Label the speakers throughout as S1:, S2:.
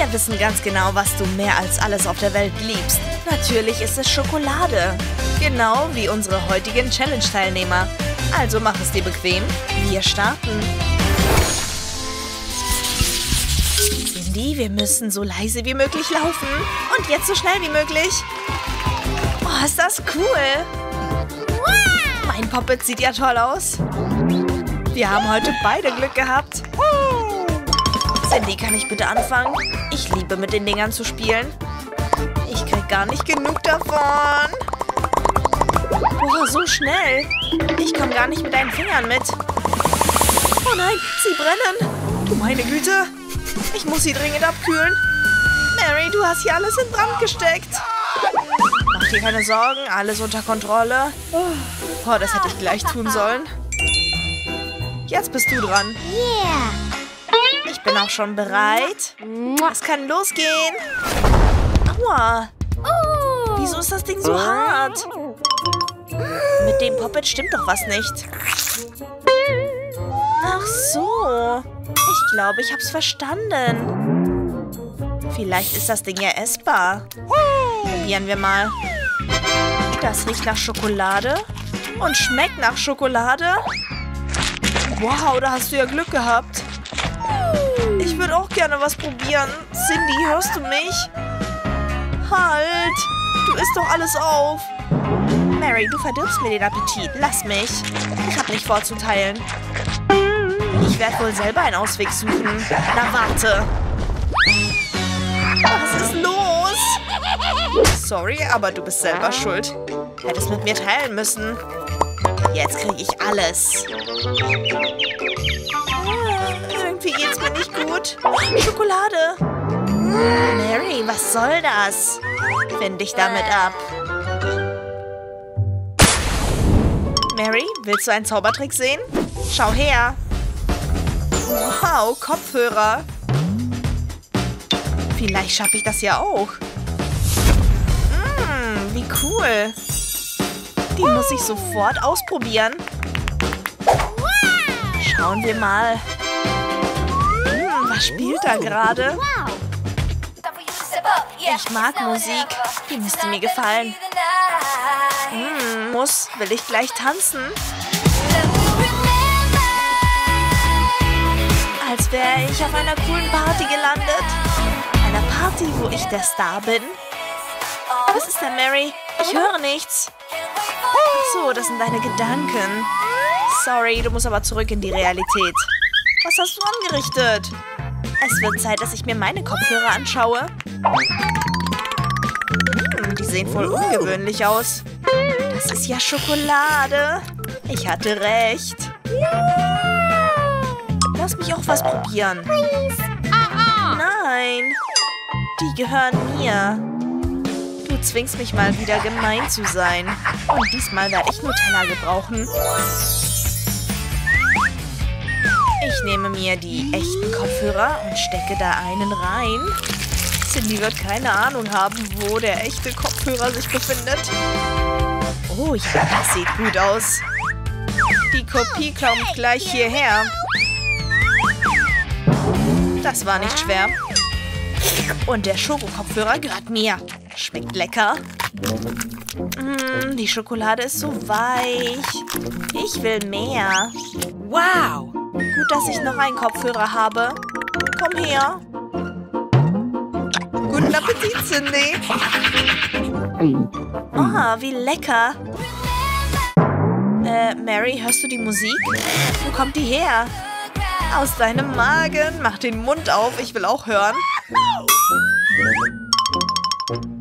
S1: Wir wissen ganz genau, was du mehr als alles auf der Welt liebst. Natürlich ist es Schokolade. Genau wie unsere heutigen Challenge-Teilnehmer. Also mach es dir bequem. Wir starten. Cindy, wir müssen so leise wie möglich laufen. Und jetzt so schnell wie möglich. Oh, ist das cool. Mein Poppet sieht ja toll aus. Wir haben heute beide Glück gehabt. Cindy, kann ich bitte anfangen? Ich liebe mit den Dingern zu spielen. Ich krieg gar nicht genug davon. Boah, so schnell. Ich komme gar nicht mit deinen Fingern mit. Oh nein, sie brennen. Du meine Güte. Ich muss sie dringend abkühlen. Mary, du hast hier alles in Brand gesteckt. Mach dir keine Sorgen, alles unter Kontrolle. Oh, das hätte ich gleich tun sollen. Jetzt bist du dran.
S2: Yeah.
S1: Ich bin auch schon bereit. Es kann losgehen. Aua. Wieso ist das Ding so hart? Mit dem Poppet stimmt doch was nicht. Ach so. Ich glaube, ich hab's verstanden. Vielleicht ist das Ding ja essbar. Probieren wir mal. Das riecht nach Schokolade und schmeckt nach Schokolade. Wow, da hast du ja Glück gehabt. Ich würde auch gerne was probieren. Cindy, hörst du mich? Halt! Du isst doch alles auf. Mary, du verdirbst mir den Appetit. Lass mich. Ich habe nicht vorzuteilen. Ich werde wohl selber einen Ausweg suchen. Na, warte. Was ist los? Sorry, aber du bist selber schuld. Hättest mit mir teilen müssen. Jetzt kriege ich alles. Irgendwie geht's mir nicht gut. Schokolade. Mary, was soll das? Find dich damit ab. Mary, willst du einen Zaubertrick sehen? Schau her. Wow, Kopfhörer. Vielleicht schaffe ich das ja auch. Hm, wie cool. Die muss ich sofort ausprobieren. Schauen wir mal. Was spielt da gerade? Ich mag Musik. Die müsste mir gefallen. Hm, muss. Will ich gleich tanzen? Als wäre ich auf einer coolen Party gelandet. Einer Party, wo ich der Star bin. Was ist denn, Mary? Ich höre nichts. Ach so, das sind deine Gedanken. Sorry, du musst aber zurück in die Realität. Was hast du angerichtet? Es wird Zeit, dass ich mir meine Kopfhörer anschaue. Hm, die sehen voll ungewöhnlich aus. Das ist ja Schokolade. Ich hatte recht. Lass mich auch was probieren. Nein. Die gehören mir. Du zwingst mich mal wieder gemein zu sein. Und diesmal werde ich Nutella gebrauchen. Ich nehme mir die echten Kopfhörer und stecke da einen rein. Cindy wird keine Ahnung haben, wo der echte Kopfhörer sich befindet. Oh ja, das sieht gut aus. Die Kopie kommt gleich hierher. Das war nicht schwer. Und der Schokokopfhörer gehört mir. Schmeckt lecker. Mm, die Schokolade ist so weich. Ich will mehr. Wow. Gut, dass ich noch einen Kopfhörer habe. Komm her. Guten Appetit, Cindy. Ah, wie lecker. Äh, Mary, hörst du die Musik? Wo kommt die her? Aus deinem Magen. Mach den Mund auf, ich will auch hören.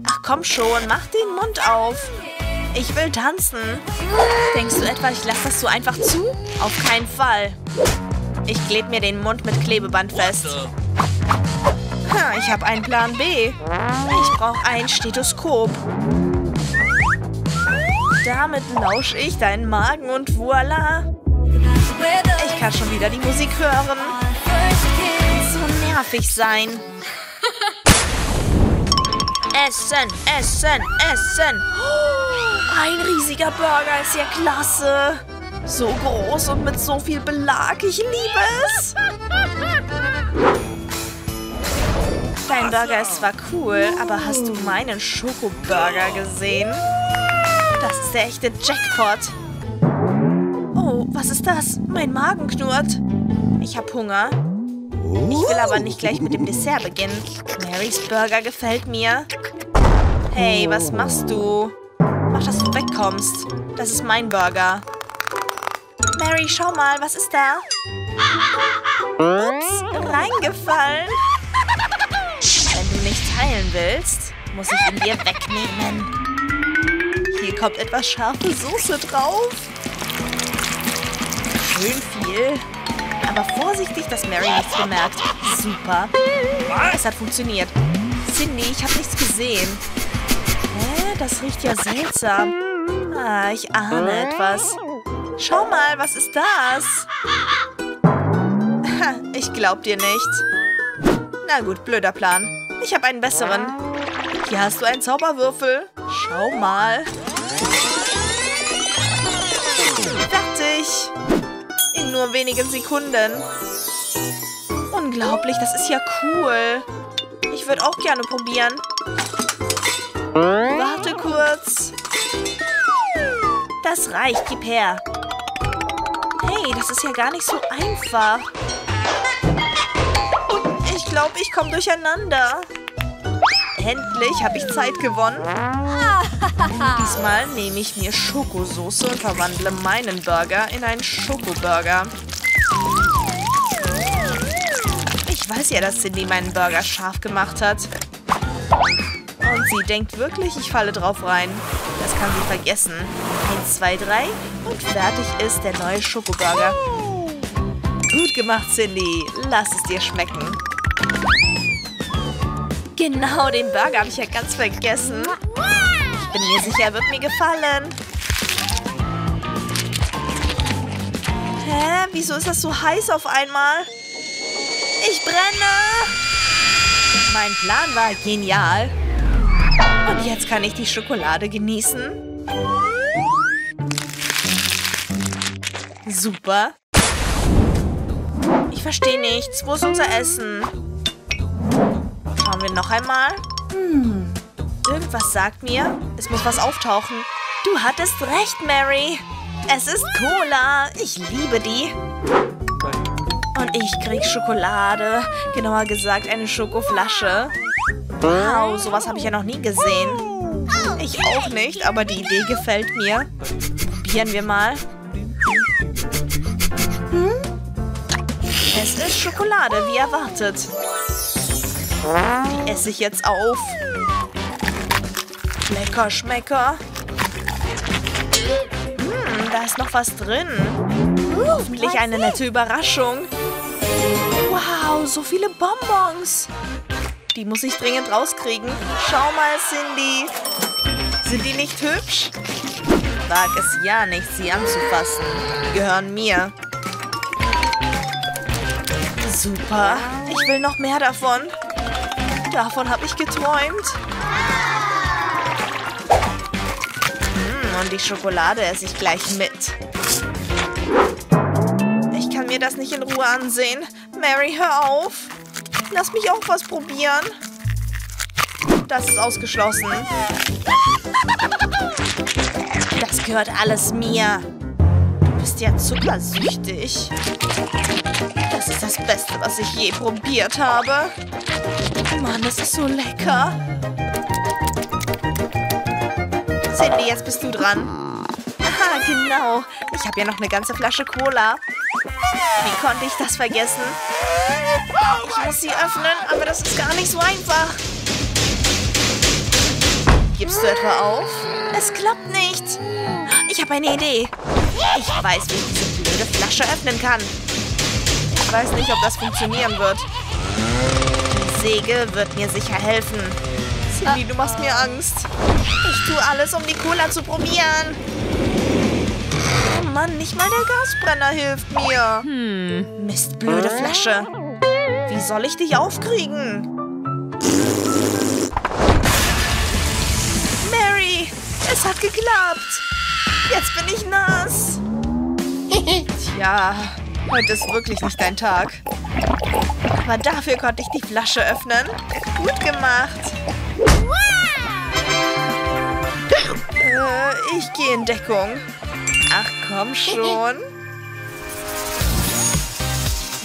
S1: Ach komm schon, mach den Mund auf. Ich will tanzen. Denkst du etwa, ich lasse das so einfach zu? Auf keinen Fall. Ich klebe mir den Mund mit Klebeband fest. Ich habe einen Plan B. Ich brauche ein Stethoskop. Damit lausche ich deinen Magen und voila. Ich kann schon wieder die Musik hören. So nervig sein. Essen, essen, essen. Oh, ein riesiger Burger ist ja klasse. So groß und mit so viel Belag. Ich liebe es. Dein Burger ist zwar cool, aber hast du meinen Schokoburger gesehen? Das ist der echte Jackpot. Oh, was ist das? Mein Magen knurrt. Ich habe Hunger. Ich will aber nicht gleich mit dem Dessert beginnen. Marys Burger gefällt mir. Hey, was machst du? Mach, dass du wegkommst. Das ist mein Burger. Mary, schau mal, was ist da? Ups, reingefallen. Wenn du nicht teilen willst, muss ich ihn dir wegnehmen. Hier kommt etwas scharfe Soße drauf. Schön viel. Aber vorsichtig, dass Mary nichts bemerkt. Super. Es hat funktioniert. Cindy, ich habe nichts gesehen. Hä? Das riecht ja seltsam. Ah, ich ahne etwas. Schau mal, was ist das? Ich glaub dir nicht. Na gut, blöder Plan. Ich habe einen besseren. Hier hast du einen Zauberwürfel. Schau mal. In nur wenigen Sekunden. Unglaublich, das ist ja cool. Ich würde auch gerne probieren. Warte kurz. Das reicht, gib her. Hey, das ist ja gar nicht so einfach. Ich glaube, ich komme durcheinander. Endlich habe ich Zeit gewonnen. Diesmal nehme ich mir Schokosoße und verwandle meinen Burger in einen Schokoburger. Ich weiß ja, dass Cindy meinen Burger scharf gemacht hat. Und sie denkt wirklich, ich falle drauf rein. Das kann sie vergessen. Eins, zwei, drei und fertig ist der neue Schokoburger. Gut gemacht, Cindy. Lass es dir schmecken. Genau, den Burger habe ich ja ganz vergessen. Bin mir sicher, er wird mir gefallen. Hä? Wieso ist das so heiß auf einmal? Ich brenne! Mein Plan war genial. Und jetzt kann ich die Schokolade genießen. Super. Ich verstehe nichts. Wo ist unser Essen? Schauen wir noch einmal. Hm. Irgendwas sagt mir, es muss was auftauchen. Du hattest recht, Mary. Es ist Cola. Ich liebe die. Und ich krieg Schokolade. Genauer gesagt, eine Schokoflasche. Wow, sowas habe ich ja noch nie gesehen. Ich auch nicht, aber die Idee gefällt mir. Probieren wir mal. Es ist Schokolade, wie erwartet. Die esse ich jetzt auf. Lecker, Schmecker. Hm, da ist noch was drin. Hoffentlich eine nette Überraschung. Wow, so viele Bonbons. Die muss ich dringend rauskriegen. Schau mal, Cindy. Sind die nicht hübsch? Wag es ja nicht, sie anzufassen. Die gehören mir. Super. Ich will noch mehr davon. Davon habe ich geträumt. Und die Schokolade esse ich gleich mit. Ich kann mir das nicht in Ruhe ansehen. Mary, hör auf. Lass mich auch was probieren. Das ist ausgeschlossen. Das gehört alles mir. Du bist ja zuckersüchtig. Das ist das Beste, was ich je probiert habe. Mann, das ist so lecker. Cindy, jetzt bist du dran. Aha, genau. Ich habe ja noch eine ganze Flasche Cola. Wie konnte ich das vergessen? Ich muss sie öffnen, aber das ist gar nicht so einfach. Gibst du etwa auf? Es klappt nicht. Ich habe eine Idee. Ich weiß, wie ich diese blöde Flasche öffnen kann. Ich weiß nicht, ob das funktionieren wird. Die Säge wird mir sicher helfen. Cindy, du machst mir Angst. Ich tue alles, um die Cola zu probieren. Oh Mann, nicht mal der Gasbrenner hilft mir. Hm. Mist, blöde Flasche. Wie soll ich dich aufkriegen? Mary, es hat geklappt. Jetzt bin ich nass. Tja, heute ist wirklich nicht dein Tag. Aber dafür konnte ich die Flasche öffnen. Gut gemacht. Äh, ich gehe in Deckung. Ach komm schon.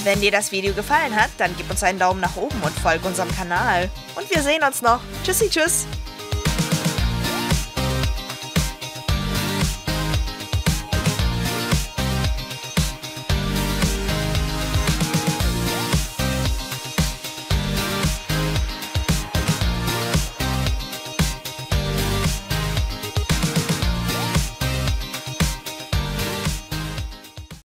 S1: Wenn dir das Video gefallen hat, dann gib uns einen Daumen nach oben und folge unserem Kanal. Und wir sehen uns noch. Tschüssi, tschüss.